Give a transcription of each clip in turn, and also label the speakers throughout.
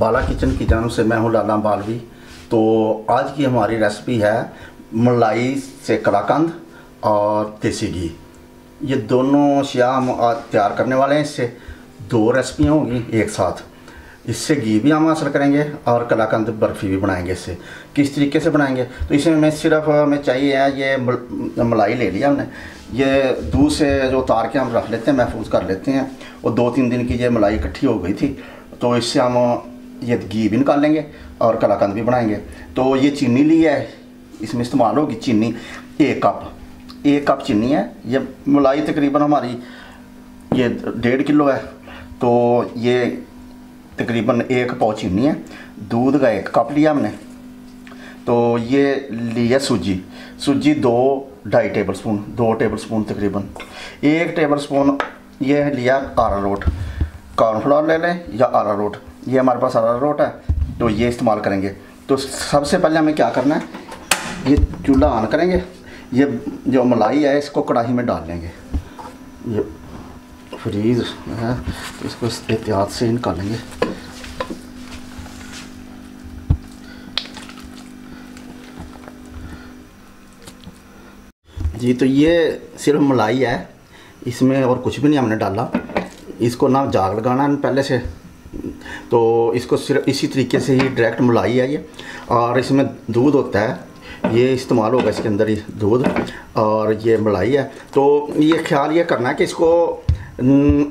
Speaker 1: Ambala kitchen की जानब से मैं हूँ लाला बालवी तो आज की हमारी रेसिपी है मलाई से कलाकंद और देसी घी। ये दोनों शिया हम आज तैयार करने वाले हैं। इससे दो रेसिपियाँ होंगी एक साथ। इससे घी भी हम हासिल करेंगे और कलाकंद बर्फ़ी भी बनाएँगे इससे। किस तरीके से बनाएँगे? तो इसमें मैं सिर्फ़, हमें चाहिए है ये मलाई ले लिया हमने। ये दूध से जो उतार के हम रख लेते हैं, महफूज कर लेते हैं। और दो तीन दिन की ये मलाई इकट्ठी हो गई थी। तो इससे हम ये घी भी निकाल लेंगे और कलाकंद भी बनाएँगे। तो ये चीनी ली है, इसमें इस्तेमाल होगी चीनी, एक कप। एक कप चीनी है, ये मलाई तकरीबन हमारी, ये डेढ़ किलो है। तो ये तकरीबन एक पाव चीनी है, दूध का एक कप लिया हमने। तो ये ली है सूजी। सूजी दो, ढाई टेबल स्पून दो टेबल स्पून तकरीबन। एक टेबल स्पून ये लिया आरा रोट। कॉर्नफ्लावर ले लें या आरा रोट। ये हमारे पास आरा रोट है तो ये इस्तेमाल करेंगे। तो सबसे पहले हमें क्या करना है? ये चूल्हा ऑन करेंगे। ये जो मलाई है, इसको कढ़ाई में डाल लेंगे। ये फ्रीज है तो इसको एहतियात से निकालेंगे जी तो ये सिर्फ़ मलाई है। इसमें और कुछ भी नहीं हमने डाला। इसको ना जाग लगाना पहले से। तो इसको सिर्फ़ इसी तरीके से ही डायरेक्ट मलाई है ये। और इसमें दूध होता है। ये इस्तेमाल होगा इसके अंदर ही दूध। और ये मलाई है। तो ये ख्याल ये करना है कि इसको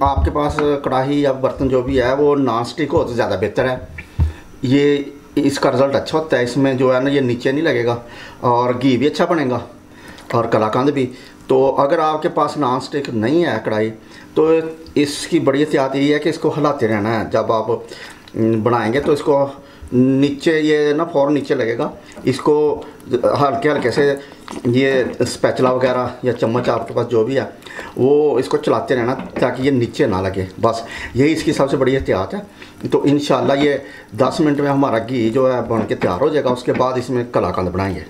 Speaker 1: आपके पास कढ़ाई या बर्तन जो भी है, वो नॉन स्टिक हो तो ज़्यादा बेहतर है। ये इसका रिज़ल्ट अच्छा होता है। इसमें जो है ना, ये नीचे नहीं लगेगा। और घी भी अच्छा बनेगा। और कलाकंद भी। तो अगर आपके पास नॉन स्टिक नहीं है कढ़ाई तो इसकी बड़ी एहतियात यही है कि इसको हिलाते रहना है। जब आप बनाएँगे तो इसको नीचे ये ना फ़ौर नीचे लगेगा। इसको हल्के हल्के से ये स्पैचला वगैरह या चम्मच आपके पास जो भी है, वो इसको चलाते रहना ताकि ये नीचे ना लगे। बस यही इसकी सबसे बड़ी एहतियात है। तो इन ये 10 मिनट में हमारा घी जो है बन के तैयार हो जाएगा। उसके बाद इसमें कलाकंद बनाएँगे।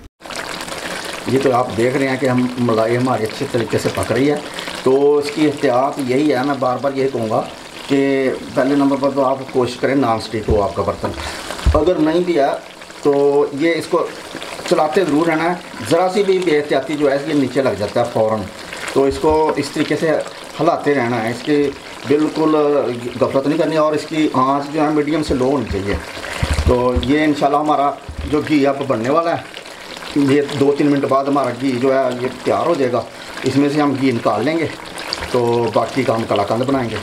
Speaker 1: ये तो आप देख रहे हैं कि हम मलाई हमारी अच्छे तरीके से पक रही है। तो इसकी एहतियात यही है, मैं बार बार यही कहूँगा कि पहले नंबर पर तो आप कोशिश करें नॉन स्टिक हो आपका बर्तन। अगर नहीं भी है तो ये इसको चलाते ज़रूर रहना है। ज़रा सी भी बेहतियाती जो है ये नीचे लग जाता है फ़ौर तो इसको इस तरीके से हिलाते रहना है। इसकी बिल्कुल गफलत नहीं करनी और इसकी आँच जो है, मीडियम से लो होनी चाहिए। तो ये इन हमारा जो घी अब बनने वाला है, ये दो तीन मिनट बाद हमारा घी जो है, ये तैयार हो जाएगा। इसमें से हम घी निकाल लेंगे तो बाकी का हम कलाकंद बनाएँगे।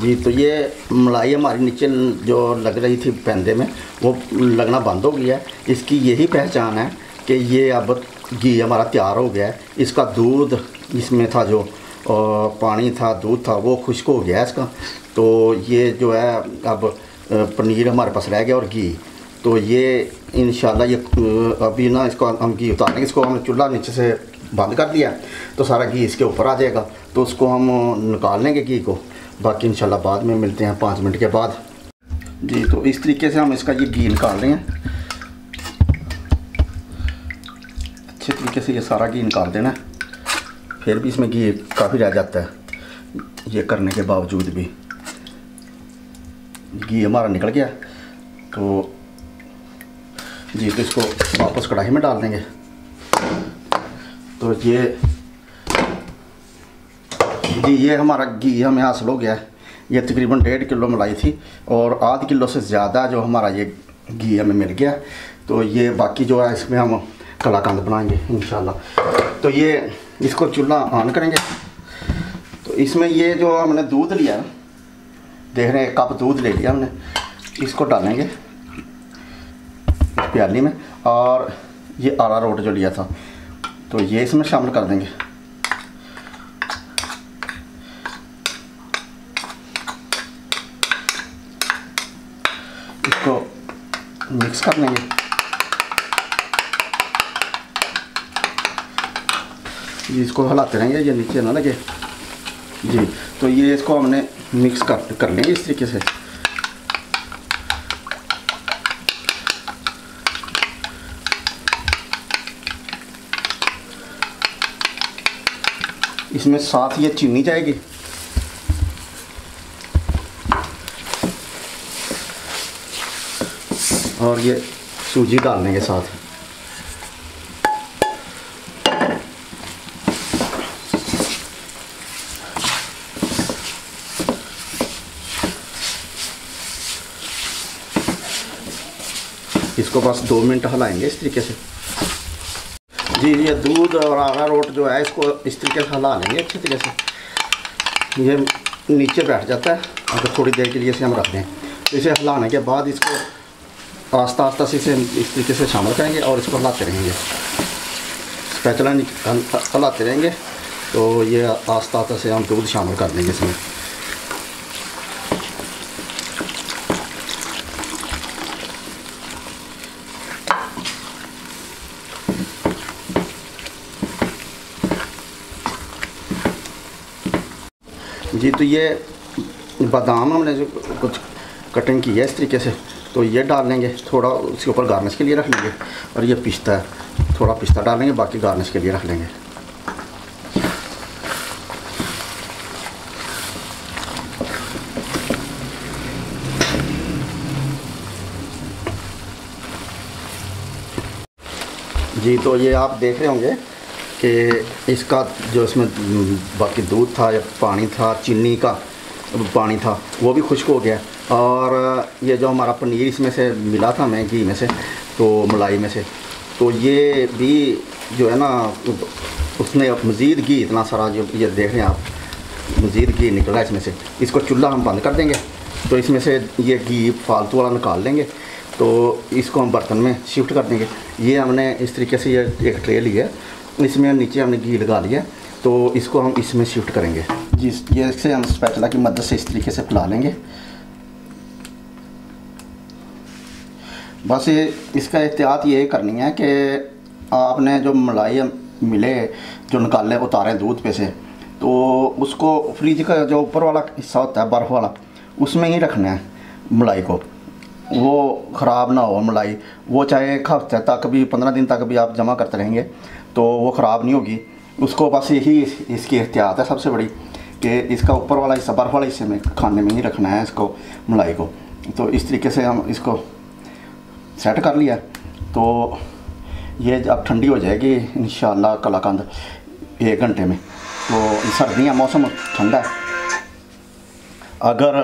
Speaker 1: जी तो ये मलाई हमारी नीचे जो लग रही थी पैंदे में, वो लगना बंद हो गया है। इसकी यही पहचान है कि ये अब घी हमारा तैयार हो गया है। इसका दूध इसमें था जो पानी था, दूध था, वो खुश्क हो गया इसका। तो ये जो है, अब पनीर हमारे पास रह गया और घी। तो ये इन ये अभी ना इसको हम घी उतारेंगे, इसको हम चूल्हा नीचे से बंद कर दिया। तो सारा घी इसके ऊपर आ जाएगा। तो उसको हम निकाल लेंगे घी को। बाकी इन बाद में मिलते हैं पाँच मिनट के बाद। जी तो इस तरीके से हम इसका ये घी निकाल रहे हैं। अच्छे तरीके से ये सारा घी निकाल देना फिर भी इसमें घी काफ़ी रह जाता है। ये करने के बावजूद भी। घी हमारा निकल गया। तो जी तो इसको वापस कढ़ाई में डाल देंगे। तो ये जी, ये हमारा घी हमें हासिल हो गया है। ये तकरीबन डेढ़ किलो मलाई थी और आध किलो से ज़्यादा जो हमारा ये घी हमें मिल गया। तो ये बाकी जो है, इसमें हम कलाकंद बनाएँगे इन तो ये इसको चूल्हा ऑन करेंगे। तो इसमें ये जो हमने दूध लिया, देख रहे हैं कप दूध ले लिया हमने। इसको डालेंगे प्याली में। और ये आरा रोट जो लिया था तो ये इसमें शामिल कर देंगे। इसको मिक्स कर लेंगे। इसको हिलाते रहेंगे, ये नीचे ना लगे। जी तो ये इसको हमने मिक्स कर कर लेंगे इस तरीके से। इसमें साथ ये चीनी जाएगी। और ये सूजी डालने के साथ। इसको बस दो मिनट हलाएँगे इस तरीके से। जी, ये दूध और आरा रोट जो है, इसको इस तरीके से हला लेंगे, अच्छी तरीके से। ये नीचे बैठ जाता है, अगर थोड़ी देर के लिए इसे हम रख दें। तो इसे हिलाने के बाद इसको आस्ता आस्ता से इसे इस तरीके से शामिल करेंगे और इसको हलाते रहेंगे। स्पैचला हलाते रहेंगे तो ये आस्ता आस्ता से हम दूध शामिल कर देंगे इसमें। जी तो ये बादाम हमने जो कुछ कटिंग की है इस तरीके से तो ये डाल लेंगे, थोड़ा उसके ऊपर गार्निश के लिए रख लेंगे, और ये पिस्ता, थोड़ा पिस्ता डालेंगे बाकी गार्निश के लिए रख लेंगे। जी तो ये आप देख रहे होंगे कि इसका जो इसमें बाकी दूध था, या पानी था, चीनी का पानी था, वो भी खुश्क हो गया। और ये जो हमारा पनीर इसमें से मिला था मैं घी में से तो मलाई में से तो ये भी जो है ना उसने मज़ीद घी, इतना सारा जो ये देख रहे हैं आप, मज़ीद घी निकला इसमें से। इसको चूल्हा हम बंद कर देंगे तो इसमें से ये घी फालतू वाला निकाल लेंगे तो इसको हम बर्तन में शिफ्ट कर देंगे। ये हमने इस तरीके से ये एक ट्रे लिया इसमें नीचे हमने घी लगा लिया तो इसको हम इसमें शिफ्ट करेंगे। जिस ये से हम स्पैचला की मदद से इस तरीके से फैला लेंगे। बस ये, इसका एहतियात ये करनी है कि आपने जो मलाई मिले, जो निकाले, उतारे दूध पे से तो उसको फ्रिज का जो ऊपर वाला हिस्सा होता है, बर्फ़ वाला, उसमें ही रखना है मलाई को। वो ख़राब ना हो, मलाई। वो चाहे एक हफ़्ते तक भी, पंद्रह दिन तक भी आप जमा करते रहेंगे। तो वो ख़राब नहीं होगी। उसको बस यही इसकी एहतियात है सबसे बड़ी कि इसका ऊपर वाला हिस्सा, बर्फ़ वाला हिस्से में, खाने में ही रखना है इसको, मलाई को। तो इस तरीके से हम इसको सेट कर लिया। तो ये अब ठंडी हो जाएगी इन कलाकंद, एक घंटे में। तो सर्दियाँ मौसम ठंडा है। अगर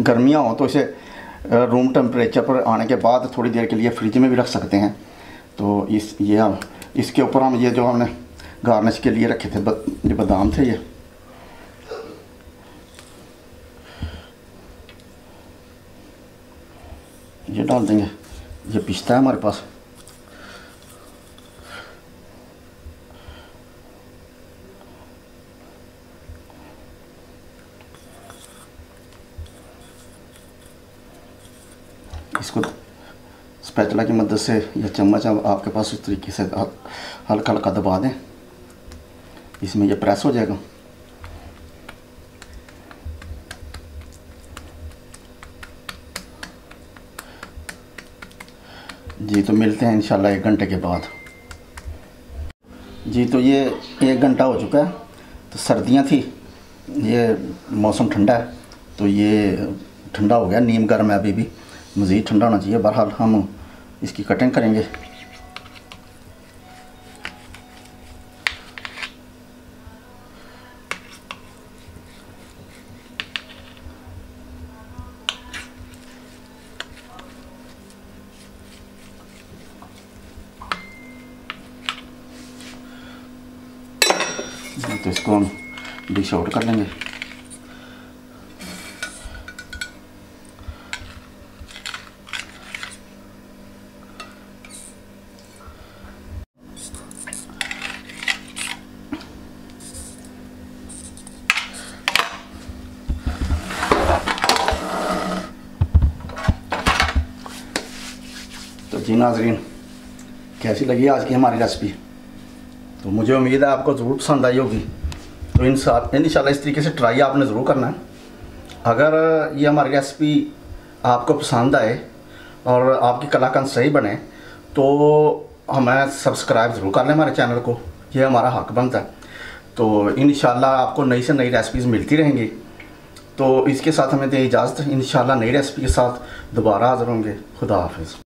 Speaker 1: गर्मियाँ हों तो इसे रूम टेम्परेचर पर आने के बाद थोड़ी देर के लिए फ्रिज में भी रख सकते हैं। तो इस, ये हम इसके ऊपर हम ये जो हमने गार्निश के लिए रखे थे ये बादाम थे ये। ये डाल देंगे। ये पिस्ता है हमारे पास। इसको स्पैचला की मदद से या चम्मच आपके पास इस तरीके से हल्का हल्का दबा दें। इसमें यह प्रेस हो जाएगा। जी तो मिलते हैं इंशाल्लाह एक घंटे के बाद। जी तो ये एक घंटा हो चुका है। तो सर्दियाँ थी, ये मौसम ठंडा है। तो ये ठंडा हो गया, नीम गर्म है अभी भी। मज़ीद ठंडा होना चाहिए। बहरहाल हम इसकी कटिंग करेंगे। तो इसको हम डिश आउट कर लेंगे। जी नाजरीन, कैसी लगी आज की हमारी रेसिपी तो मुझे उम्मीद है आपको ज़रूर पसंद आई होगी। तो इन इन इस तरीके से ट्राई आपने ज़रूर करना है। अगर ये हमारी रेसिपी आपको पसंद आए और आपकी कलाकंद सही बने तो हमें सब्सक्राइब ज़रूर कर लें हमारे चैनल को। ये हमारा हक बनता है। तो इन आपको नई से नई रेसिपीज़ मिलती रहेंगी। तो इसके साथ हमें दे इजाज़त। इन नई रेसिपी के साथ दोबारा हाज़िर होंगे। खुदा हाफिज़।